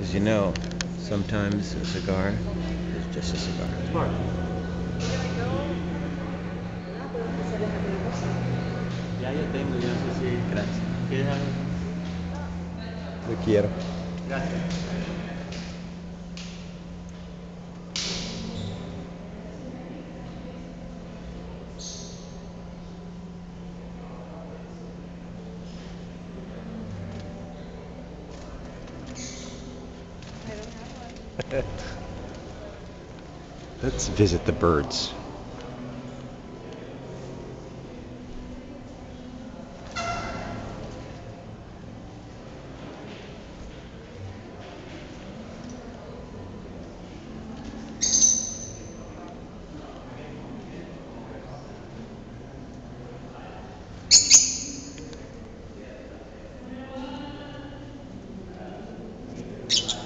Because you know, sometimes a cigar is just a cigar. Mark. Ya yo tengo, yo no sé si. Gracias. ¿Quieres algo? Lo quiero. Gracias. Let's visit the birds. Is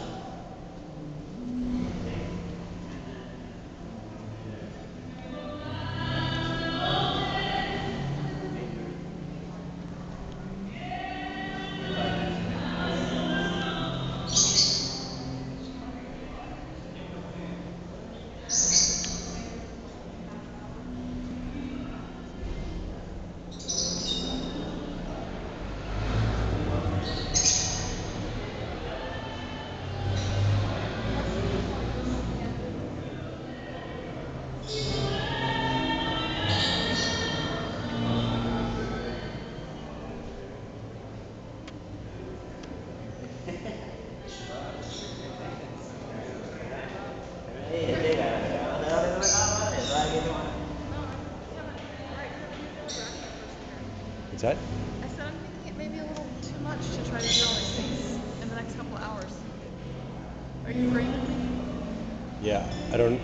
that? I said I'm thinking it may be a little too much to try to do all these things in the next couple of hours. Are you agreeing with me? Yeah. I don't.